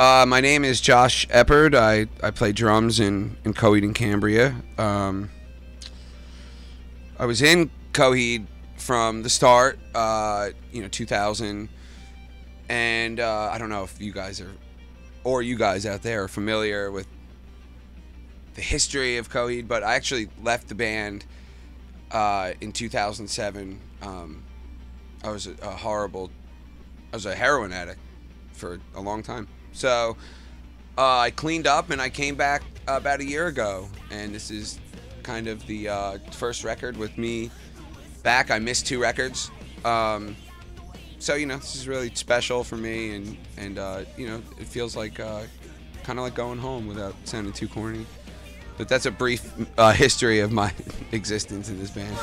Uh, my name is Josh Eppard. I, I play drums in, in Coheed and Cambria. Um, I was in Coheed from the start, uh, you know, 2000. And uh, I don't know if you guys are, or you guys out there are familiar with the history of Coheed, but I actually left the band uh, in 2007. Um, I was a, a horrible, I was a heroin addict for a long time. So uh, I cleaned up and I came back about a year ago, and this is kind of the uh, first record with me back. I missed two records, um, so you know this is really special for me, and and uh, you know it feels like uh, kind of like going home without sounding too corny. But that's a brief uh, history of my existence in this band.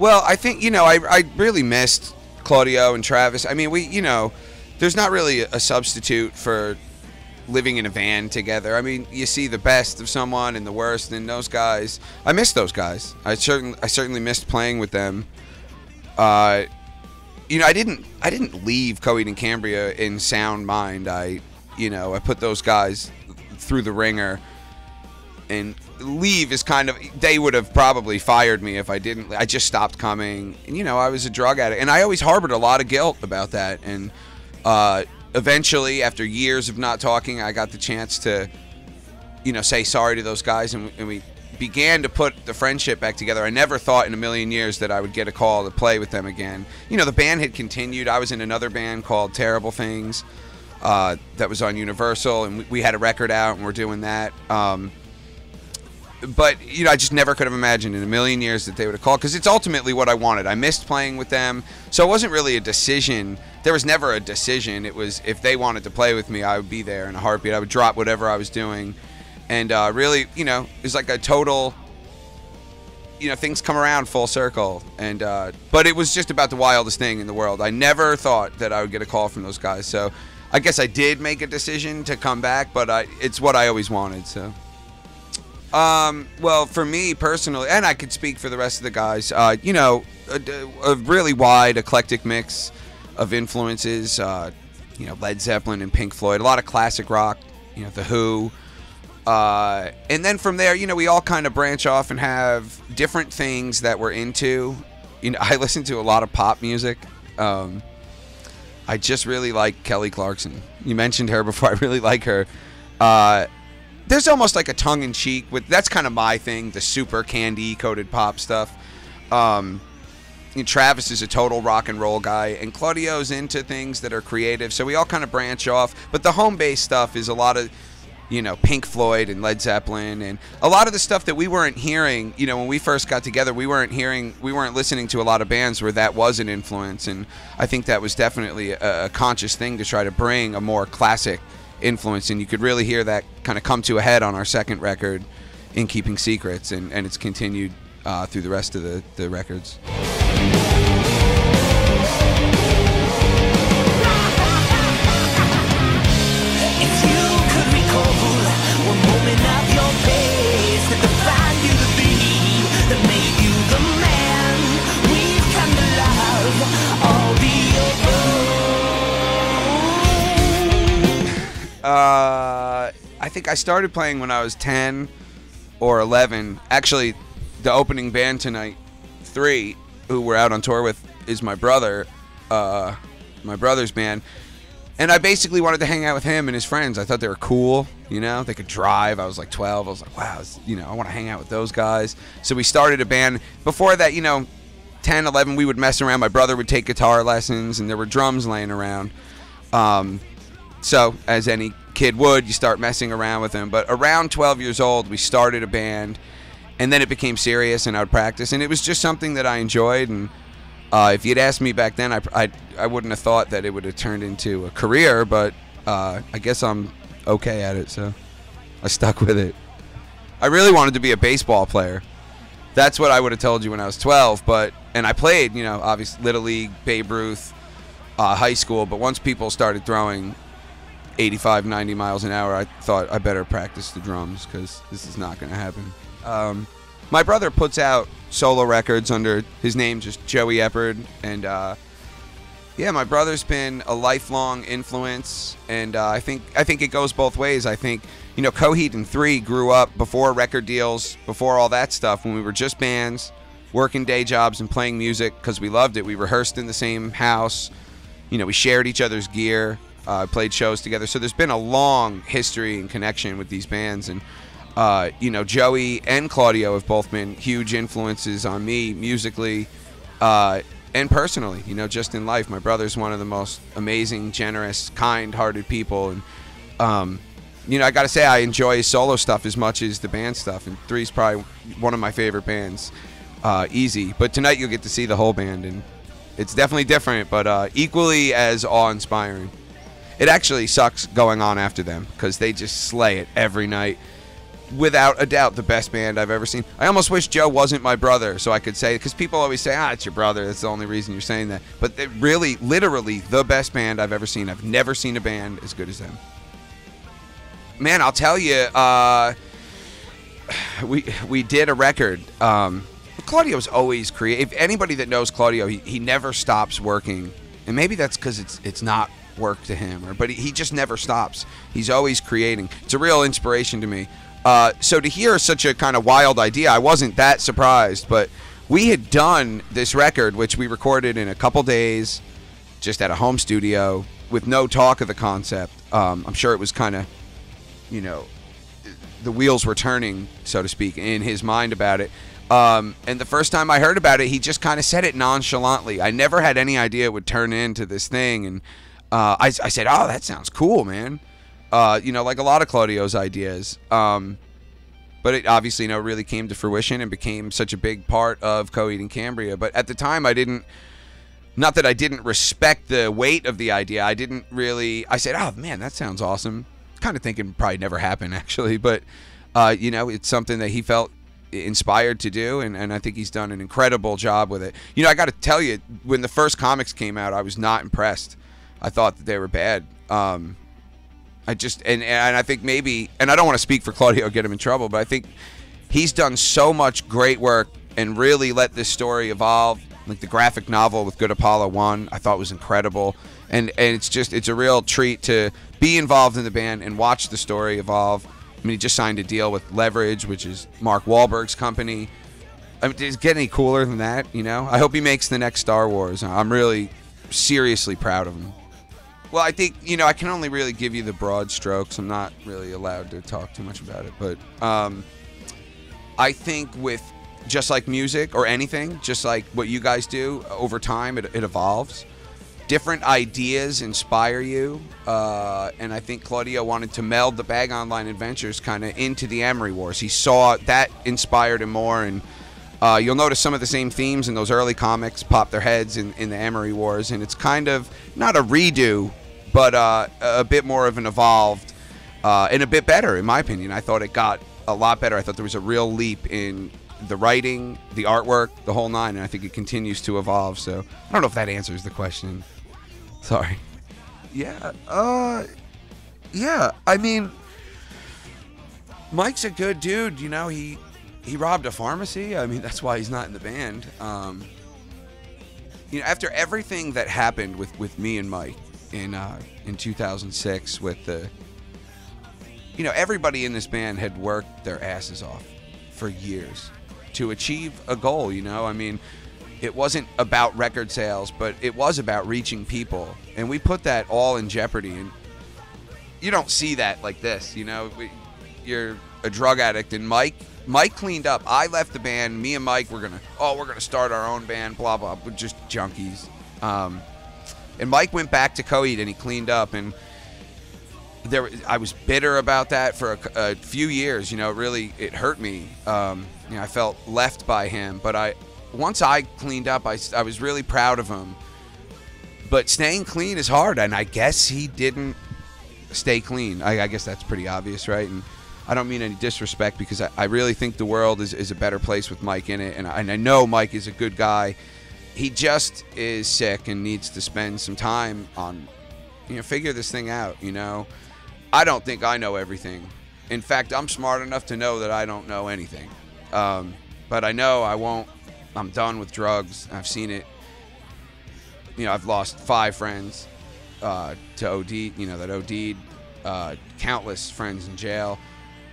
Well, I think you know I I really missed Claudio and Travis. I mean, we you know, there's not really a substitute for living in a van together. I mean, you see the best of someone and the worst, and those guys. I miss those guys. I certainly I certainly missed playing with them. Uh, you know, I didn't I didn't leave Coheed and Cambria in sound mind. I you know I put those guys through the ringer and leave is kind of they would have probably fired me if I didn't I just stopped coming. And you know I was a drug addict. And I always harbored a lot of guilt about that. And uh, eventually after years of not talking I got the chance to you know say sorry to those guys. And, and we began to put the friendship back together. I never thought in a million years that I would get a call to play with them again. You know the band had continued. I was in another band called Terrible Things uh, that was on Universal. And we, we, had a record out and we're doing that. Um, but you know, I just never could have imagined in a million years that they would have called because it's ultimately what I wanted. I missed playing with them, so it wasn't really a decision. There was never a decision. It was if they wanted to play with me, I would be there in a heartbeat. I would drop whatever I was doing, and uh, really, you know, it was like a total. You know, things come around full circle, and uh, but it was just about the wildest thing in the world. I never thought that I would get a call from those guys, so I guess I did make a decision to come back, but I, it's what I always wanted. So. Um, well, for me personally, and I could speak for the rest of the guys, uh, you know, a, a, really wide, eclectic mix of influences. Uh, you know, Led Zeppelin and Pink Floyd, a lot of classic rock. You know, The Who. Uh, and then from there, you know, we all kind of branch off and have different things that we're into. You know, I listen to a lot of pop music. Um, I just really like Kelly Clarkson. You mentioned her before. I really like her. Uh, there's almost like a tongue in cheek with that's kind of my thing, the super candy coated pop stuff. Um, Travis is a total rock and roll guy, and Claudio's into things that are creative. So we all kind of branch off. But the home base stuff is a lot of, you know, Pink Floyd and Led Zeppelin, and a lot of the stuff that we weren't hearing. You know, when we first got together, we weren't hearing, we weren't listening to a lot of bands where that was an influence. And I think that was definitely a, a conscious thing to try to bring a more classic influence, and you could really hear that kind of come to a head on our second record, in Keeping Secrets, and, and it's continued uh, through the rest of the, the records. Uh, I think I started playing when I was 10 or 11. Actually, the opening band tonight, three, who we're out on tour with, is my brother, uh, my brother's band. And I basically wanted to hang out with him and his friends. I thought they were cool, you know. They could drive. I was like 12. I was like, wow, you know, I want to hang out with those guys. So we started a band. Before that, you know, 10, 11, we would mess around. My brother would take guitar lessons, and there were drums laying around. Um, so, as any kid would, you start messing around with them. But around 12 years old, we started a band, and then it became serious, and I would practice, and it was just something that I enjoyed. And uh, if you'd asked me back then, I, I, I wouldn't have thought that it would have turned into a career, but uh, I guess I'm okay at it, so I stuck with it. I really wanted to be a baseball player. That's what I would have told you when I was 12, but and I played, you know, obviously little league, Babe Ruth, uh, high school. But once people started throwing 85, 90 miles an hour, I thought I better practice the drums because this is not going to happen. Um, my brother puts out solo records under his name, just Joey Eppard, and uh, yeah, my brother's been a lifelong influence, and uh, I think I think it goes both ways. I think you know, Coheed and Three grew up before record deals, before all that stuff, when we were just bands, working day jobs and playing music because we loved it. We rehearsed in the same house. You know, we shared each other's gear, uh, played shows together. So there's been a long history and connection with these bands, and uh, you know, Joey and Claudio have both been huge influences on me musically uh, and personally. You know, just in life. My brother's one of the most amazing, generous, kind-hearted people, and um, you know, I got to say I enjoy solo stuff as much as the band stuff, and Three's probably one of my favorite bands. Uh, easy, but tonight you'll get to see the whole band, and it's definitely different, but uh, equally as awe-inspiring. It actually sucks going on after them because they just slay it every night. Without a doubt, the best band I've ever seen. I almost wish Joe wasn't my brother, so I could say because people always say, "Ah, it's your brother." That's the only reason you're saying that. But really, literally, the best band I've ever seen. I've never seen a band as good as them man, I'll tell you, uh, we we did a record. Um, Claudio's always creative. Anybody that knows Claudio, he, he never stops working, and maybe that's because it's it's not work to him, or but he, he, just never stops. He's always creating. It's a real inspiration to me. Uh, so to hear such a kind of wild idea, I wasn't that surprised. But we had done this record, which we recorded in a couple days, just at a home studio with no talk of the concept. Um, I'm sure it was kind of you know, the wheels were turning, so to speak, in his mind about it. Um, and the first time I heard about it, he just kind of said it nonchalantly. I never had any idea it would turn into this thing. And uh, I, I, said, "Oh, that sounds cool, man." Uh, you know, like a lot of Claudio's ideas. Um, but it obviously, you know, really came to fruition and became such a big part of Coheed and Cambria. But at the time, I didn't. Not that I didn't respect the weight of the idea. I didn't really. I said, "Oh man, that sounds awesome." kind of thinking probably never happened actually, but uh, you know, it's something that he felt inspired to do, and, and I think he's done an incredible job with it. You know, I got to tell you, when the first comics came out, I was not impressed. I thought that they were bad. Um, I just and and I think maybe, and I don't want to speak for Claudio, get him in trouble, but I think he's done so much great work and really let this story evolve. Like the graphic novel with Good Apollo One, I thought was incredible, and and it's just it's a real treat to be involved in the band and watch the story evolve. I mean, he just signed a deal with Leverage, which is Mark Wahlberg's company. I mean, does it get any cooler than that? You know, I hope he makes the next Star Wars. I'm really seriously proud of him. Well, I think you know I can only really give you the broad strokes. I'm not really allowed to talk too much about it, but um, I think with just like music or anything, just like what you guys do over time, it, it evolves different ideas inspire you. Uh, and I think Claudio wanted to meld the Bag.On.Line Adventures kind of into the Amory Wars. He saw that inspired him more. And uh, you'll notice some of the same themes in those early comics pop their heads in, in the Amory Wars. And it's kind of not a redo, but uh, a bit more of an evolved uh, and a bit better, in my opinion. I thought it got a lot better. I thought there was a real leap in the writing, the artwork, the whole nine, and I think it continues to evolve. So I don't know if that answers the question. Sorry. Yeah. Uh. Yeah. I mean, Mike's a good dude. You know, he he robbed a pharmacy. I mean, that's why he's not in the band. Um. You know, after everything that happened with with me and Mike in uh, in 2006 with the you know everybody in this band had worked their asses off for years to achieve a goal you know i mean it wasn't about record sales, but it was about reaching people. And we put that all in jeopardy. And you don't see that like this, you know. We, you're a drug addict, and Mike Mike cleaned up. I left the band. Me and Mike were gonna oh we're gonna start our own band. Blah blah. We're just junkies. Um, and Mike went back to Coheed and he cleaned up and there I was bitter about that for a, a, few years. You know, really it hurt me. Um, you know, I felt left by him, but I once I cleaned up, I, I was really proud of him. But staying clean is hard, and I guess he didn't stay clean. I, I guess that's pretty obvious, right? And I don't mean any disrespect because I, I really think the world is, is a better place with Mike in it, and I, and I know Mike is a good guy. He just is sick and needs to spend some time on, you know, figure this thing out. You know, I don't think I know everything. In fact, I'm smart enough to know that I don't know anything. Um, but I know I won't. I'm done with drugs. I've seen it. You know, I've lost five friends uh, to OD. You know that OD'd. Uh, countless friends in jail.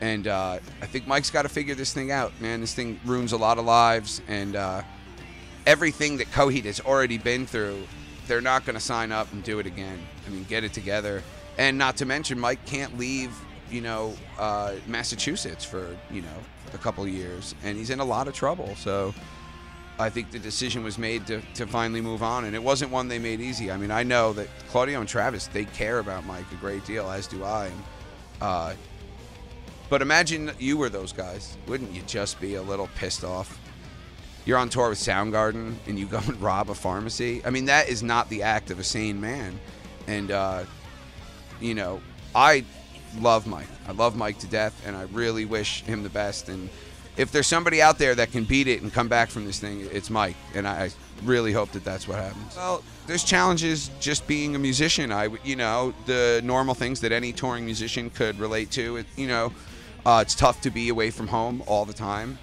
And uh, I think Mike's got to figure this thing out, man. This thing ruins a lot of lives, and uh, everything that Coheed has already been through, they're not going to sign up and do it again. I mean, get it together. And not to mention, Mike can't leave, you know, uh, Massachusetts for, you know, a couple years, and he's in a lot of trouble. So I think the decision was made to, to finally move on, and it wasn't one they made easy. I mean, I know that Claudio and Travis, they care about Mike a great deal, as do I. And, uh, but imagine you were those guys. Wouldn't you just be a little pissed off? You're on tour with Soundgarden and you go and rob a pharmacy. I mean, that is not the act of a sane man. And, uh, you know, I love Mike. I love Mike to death, and I really wish him the best. And if there's somebody out there that can beat it and come back from this thing, it's Mike. And I really hope that that's what happens. Well, there's challenges just being a musician. I, you know, the normal things that any touring musician could relate to. It, you know, uh, it's tough to be away from home all the time.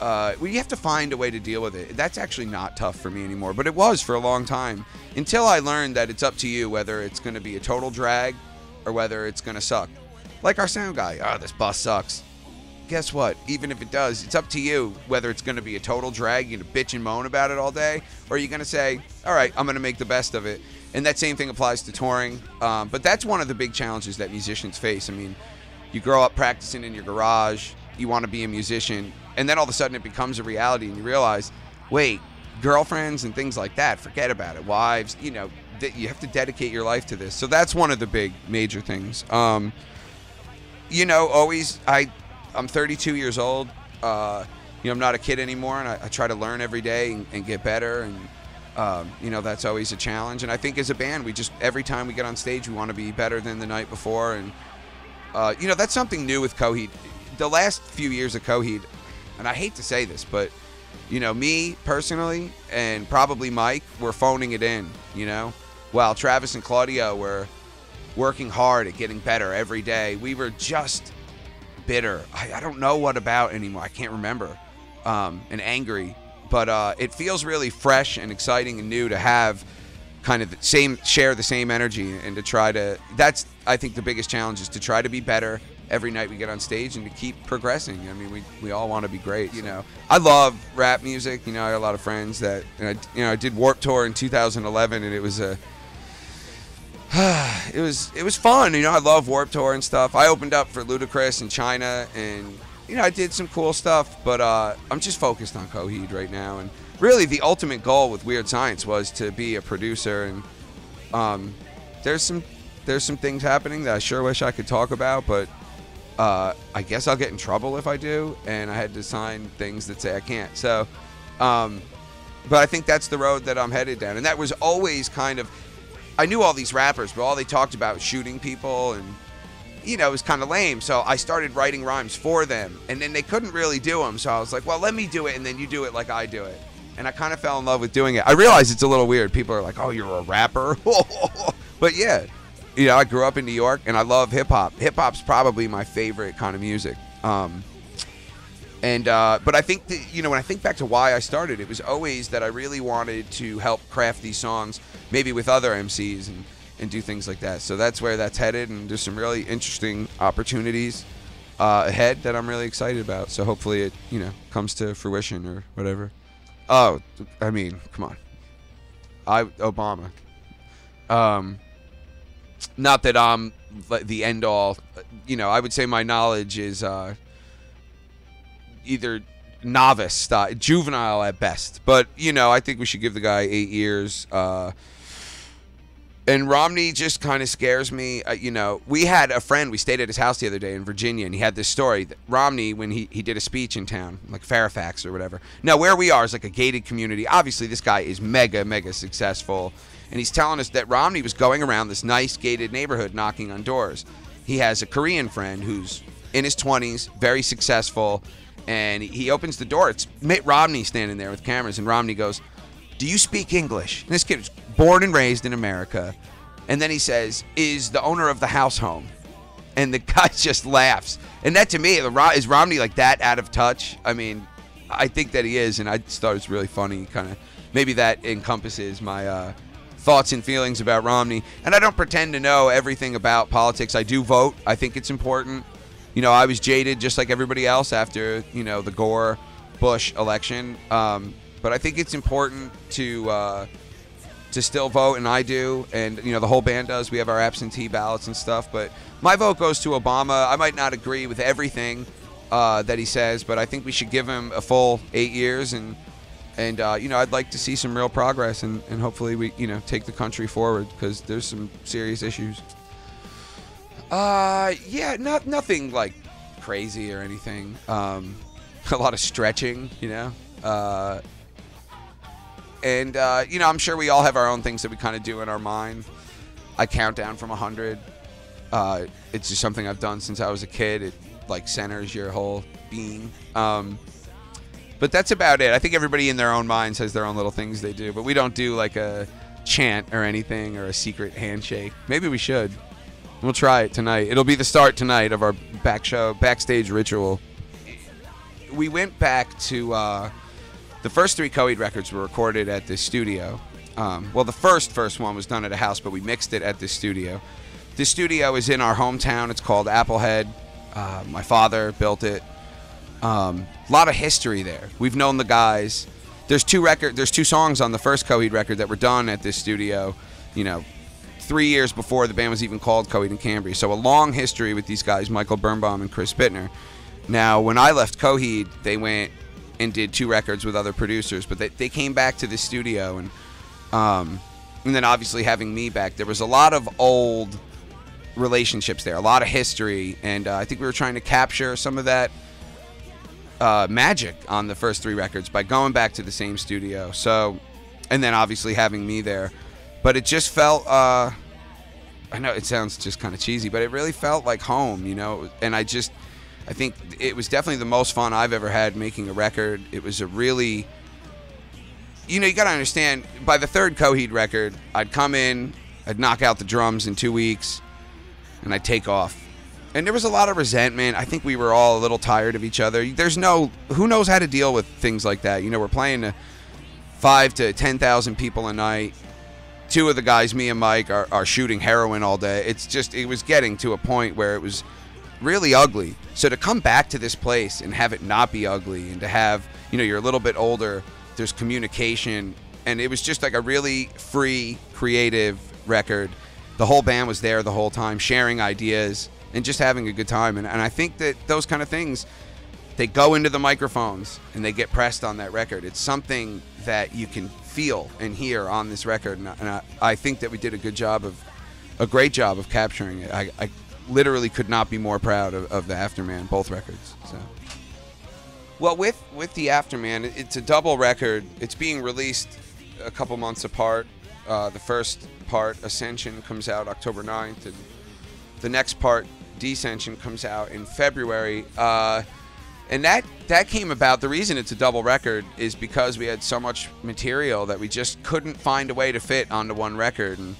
Uh, well, you have to find a way to deal with it. That's actually not tough for me anymore, but it was for a long time until I learned that it's up to you whether it's going to be a total drag or whether it's going to suck. Like our sound guy, oh, this bus sucks. Guess what? Even if it does, it's up to you whether it's going to be a total drag, you're going to bitch and moan about it all day, or you're going to say, all right, I'm going to make the best of it. And that same thing applies to touring. Um, but that's one of the big challenges that musicians face. I mean, you grow up practicing in your garage, you want to be a musician, and then all of a sudden it becomes a reality and you realize, wait, girlfriends and things like that, forget about it. Wives, you know, you have to dedicate your life to this. So that's one of the big major things. Um, you know, always I I'm 32 years old. Uh, you know, I'm not a kid anymore, and I, I try to learn every day and, and get better. And um, you know, that's always a challenge. And I think as a band, we just every time we get on stage, we want to be better than the night before. And uh, you know, that's something new with Coheed. The last few years of Coheed, and I hate to say this, but you know, me personally, and probably Mike, were phoning it in. You know, while Travis and Claudio were working hard at getting better every day, we were just bitter. I, I don't know what about anymore. I can't remember. Um, and angry, but uh, it feels really fresh and exciting and new to have kind of the same share the same energy and to try to. That's I think the biggest challenge is to try to be better every night we get on stage and to keep progressing. I mean, we, we all want to be great, you know. I love rap music. You know, I got a lot of friends that, and I, you know, I did Warp Tour in 2011, and it was a, it was it was fun. You know, I love Warp Tour and stuff. I opened up for Ludacris in China, and you know, I did some cool stuff. But uh, I'm just focused on Coheed right now, and really, the ultimate goal with Weerd Science was to be a producer. And um, there's some there's some things happening that I sure wish I could talk about, but uh, I guess I'll get in trouble if I do. And I had to sign things that say I can't. So. Um, but I think that's the road that I'm headed down, and that was always kind of I knew all these rappers, but all they talked about shooting people and you know, it was kind of lame. So I started writing rhymes for them, and then they couldn't really do them. So I was like, well, let me do it, and then you do it like I do it. And I kind of fell in love with doing it. I realize it's a little weird. People are like, oh, you're a rapper. but yeah, you know, I grew up in New York, and I love hip hop. Hip hop's probably my favorite kind of music. Um, and uh, but I think that, you know when I think back to why I started, it was always that I really wanted to help craft these songs, maybe with other MCs and and do things like that. So that's where that's headed, and there's some really interesting opportunities uh, ahead that I'm really excited about. So hopefully it you know comes to fruition or whatever. Oh, I mean, come on, I Obama. Um, not that I'm the end all. You know, I would say my knowledge is. Uh, either novice style, juvenile at best. But you know, I think we should give the guy eight years. Uh, and Romney just kind of scares me. Uh, you know, we had a friend. We stayed at his house the other day in Virginia, and he had this story. That Romney, when he, he did a speech in town, like Fairfax or whatever. Now, where we are is like a gated community. Obviously, this guy is mega, mega successful, and he's telling us that Romney was going around this nice gated neighborhood knocking on doors. He has a Korean friend who's in his 20s, very successful, and he opens the door. It's Mitt Romney standing there with cameras, and Romney goes, "Do you speak English?" And this kid born and raised in America. And then he says, "Is the owner of the house home?" And the guy just laughs. And that to me, is Romney like that out of touch? I mean, I think that he is, and I just thought it was really funny. Kind of maybe that encompasses my uh, thoughts and feelings about Romney. And I don't pretend to know everything about politics. I do vote. I think it's important. You know, I was jaded just like everybody else after you know the Gore Bush election. Um, but I think it's important to. Uh, to still vote, and I do, and you know the whole band does. We have our absentee ballots and stuff, but my vote goes to Obama. I might not agree with everything uh, that he says, but I think we should give him a full eight years, and and uh, you know I'd like to see some real progress, and, and hopefully we you know take the country forward because there's some serious issues. Uh, yeah, not nothing like crazy or anything. Um, a lot of stretching, you know. Uh, and uh, you know, I'm sure we all have our own things that we kind of do in our mind. I count down from 100. Uh, it's just something I've done since I was a kid. It like centers your whole being. Um, but that's about it. I think everybody in their own minds has their own little things they do, but we don't do like a chant or anything or a secret handshake. Maybe we should. We'll try it tonight. It'll be the start tonight of our back show, backstage ritual. We went back to uh, the first three Coheed records were recorded at this studio. Um, well, the first first one was done at a house, but we mixed it at this studio. This studio is in our hometown. It's called Applehead. Uh, my father built it. A um, lot of history there. We've known the guys. There's two record. There's two songs on the first Coheed record that were done at this studio. You know, three years before the band was even called Coheed and Cambria. So a long history with these guys, Michael Birnbaum and Chris Bittner. Now, when I left Coheed, they went and did two records with other producers, but they, they came back to the studio and um, and then obviously having me back, there was a lot of old relationships there, a lot of history, and uh, I think we were trying to capture some of that uh, magic on the first three records by going back to the same studio. So, and then obviously having me there, but it just felt. Uh, I know it sounds just kind of cheesy, but it really felt like home, you know. And I just I think it was definitely the most fun I've ever had making a record. It was a really, you know, you got to understand. By the third Coheed record, I'd come in, I'd knock out the drums in two weeks, and I'd take off. And there was a lot of resentment. I think we were all a little tired of each other. There's no, who knows how to deal with things like that. You know, we're playing to five to ten thousand people a night. Two of the guys, me and Mike, are, are shooting heroin all day. It's just, it was getting to a point where it was really ugly. So to come back to this place and have it not be ugly and to have, you know, you're a little bit older, there's communication, and it was just like a really free, creative record. The whole band was there the whole time, sharing ideas and just having a good time. And, and I think that those kind of things, they go into the microphones and they get pressed on that record. It's something that you can feel and hear on this record. And, I, and I, I think that we did a good job of, a great job of capturing it. I, I literally could not be more proud of, of the Afterman, both records. So. Well, with with the Afterman, it's a double record. It's being released a couple months apart. Uh, the first part, Ascension, comes out October 9th, and the next part, Descension, comes out in February. Uh, and that that came about. The reason it's a double record is because we had so much material that we just couldn't find a way to fit onto one record. And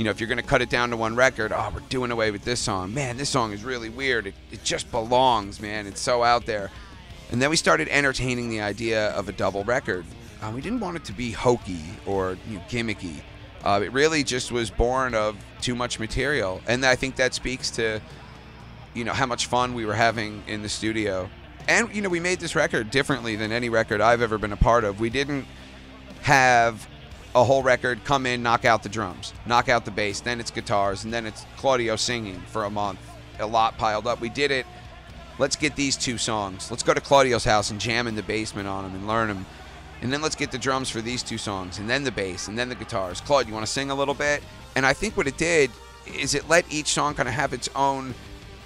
you know, if you're going to cut it down to one record, oh, we're doing away with this song. Man, this song is really weird. It, it just belongs, man. It's so out there. And then we started entertaining the idea of a double record. Uh, we didn't want it to be hokey or you know, gimmicky. Uh, it really just was born of too much material, and I think that speaks to, you know, how much fun we were having in the studio. And you know, we made this record differently than any record I've ever been a part of. We didn't have a whole record, come in, knock out the drums, knock out the bass, then it's guitars, and then it's Claudio singing for a month. A lot piled up. We did it. Let's get these two songs. Let's go to Claudio's house and jam in the basement on them and learn them. and then let's get the drums for these two songs, and then the bass, and then the guitars. Claude, you want to sing a little bit? And I think what it did is it let each song kind of have its own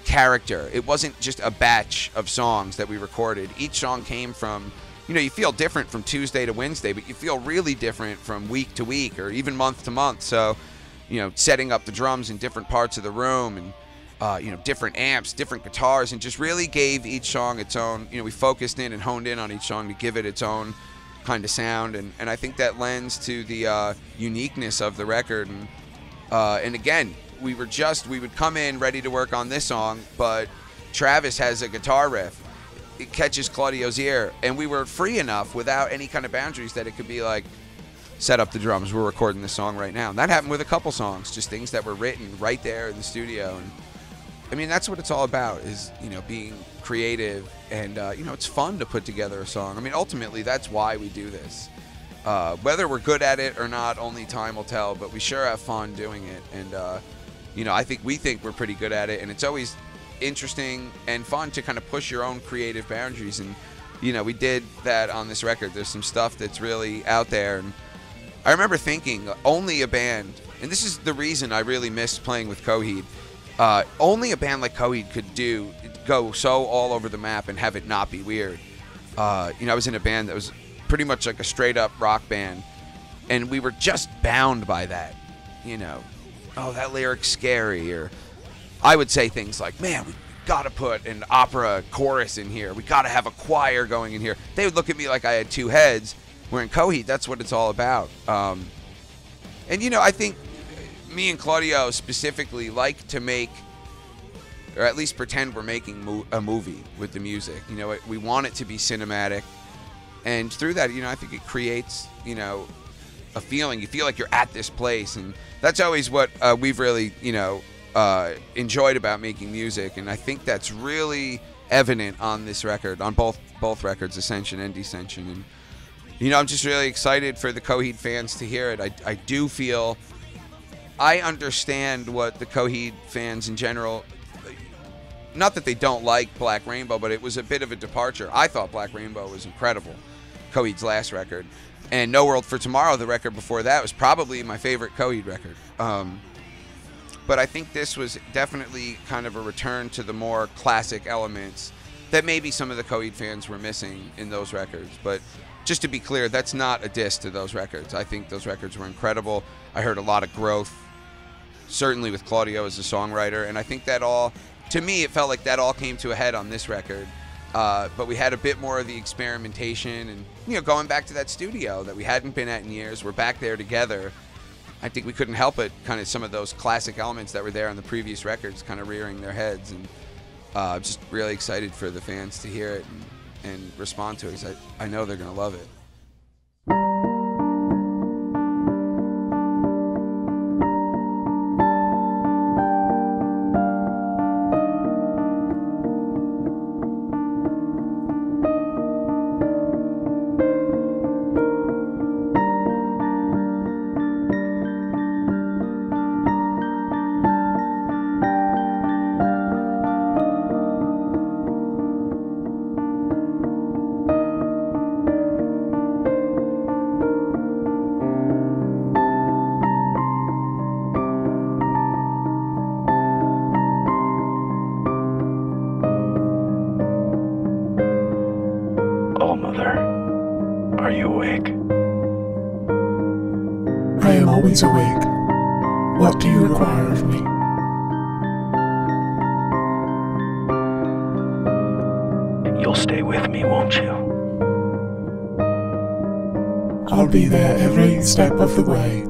character. It wasn't just a batch of songs that we recorded. Each song came from, you know, you feel different from Tuesday to Wednesday, but you feel really different from week to week or even month to month. So, you know, setting up the drums in different parts of the room and, uh, you know, different amps, different guitars, and just really gave each song its own, you know, we focused in and honed in on each song to give it its own kind of sound. And, and I think that lends to the uh, uniqueness of the record. And, uh, and again, we were just we would come in ready to work on this song, but Travis has a guitar riff. It catches Claudio's ear, and we were free enough without any kind of boundaries that it could be like, set up the drums. We're recording this song right now. And that happened with a couple songs, just things that were written right there in the studio. And I mean, that's what it's all about is, you know, being creative and, uh, you know, it's fun to put together a song. I mean, ultimately, that's why we do this. Uh, whether we're good at it or not, only time will tell, but we sure have fun doing it. And, uh, you know, I think we think we're pretty good at it, and it's always interesting and fun to kind of push your own creative boundaries. And you know, we did that on this record. There's some stuff that's really out there, and I remember thinking only a band, and this is the reason I really missed playing with Coheed. Uh, only a band like Coheed could do go so all over the map and have it not be weird. Uh, you know, I was in a band that was pretty much like a straight up rock band, and we were just bound by that. You know, oh, that lyric's scary, or I would say things like, man, we got to put an opera chorus in here. We got to have a choir going in here. They would look at me like I had two heads. Where in Coheed, that's what it's all about. Um, and you know, I think me and Claudio specifically like to make, or at least pretend we're making mo- a movie with the music. You know, we want it to be cinematic, and through that, you know, I think it creates, you know, a feeling. You feel like you're at this place, and that's always what uh, we've really, you know, uh, enjoyed about making music. And I think that's really evident on this record, on both both records, Ascension and Descension. And you know, I'm just really excited for the Coheed fans to hear it. I, I do feel I understand what the Coheed fans in general. Not that they don't like Black Rainbow, but it was a bit of a departure. I thought Black Rainbow was incredible, Coheed's last record, and No World for Tomorrow, the record before that, was probably my favorite Coheed record. Um, but I think this was definitely kind of a return to the more classic elements that maybe some of the Coheed fans were missing in those records. But just to be clear, that's not a diss to those records. I think those records were incredible. I heard a lot of growth, certainly with Claudio as a songwriter, and I think that all, to me, it felt like that all came to a head on this record. Uh, but we had a bit more of the experimentation and you know going back to that studio that we hadn't been at in years. We're back there together. I think we couldn't help it. Kind of some of those classic elements that were there on the previous records, kind of rearing their heads, and uh, just really excited for the fans to hear it and, and respond to it. Cause I, I know they're gonna love it. Step of the way.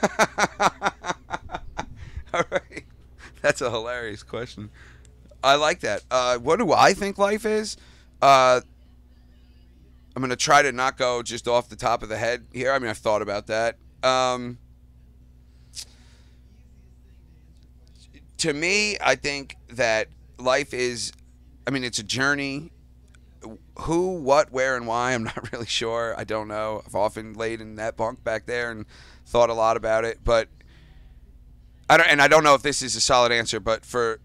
All right, that's a hilarious question. I like that. Uh, what do I think life is? Uh, I'm gonna try to not go just off the top of the head here. I mean, I've thought about that. Um, to me, I think that life is I mean, it's a journey. Who, what, where, and why? I'm not really sure. I don't know. I've often laid in that bunk back there and thought a lot about it, but I don't. And I don't know if this is a solid answer, but for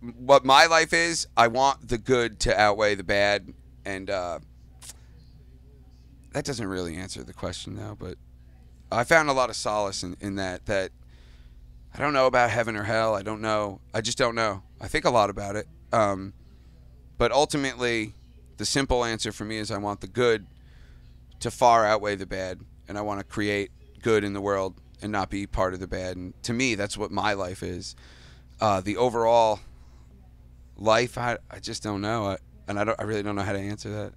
what my life is, I want the good to outweigh the bad, and uh, that doesn't really answer the question though. But I found a lot of solace in, in that. That I don't know about heaven or hell. I don't know. I just don't know. I think a lot about it. Um, but ultimately, the simple answer for me is I want the good to far outweigh the bad, and I want to create good in the world and not be part of the bad. And to me, that's what my life is. Uh, the overall life, I, I just don't know. I, and I, don't, I really don't know how to answer that.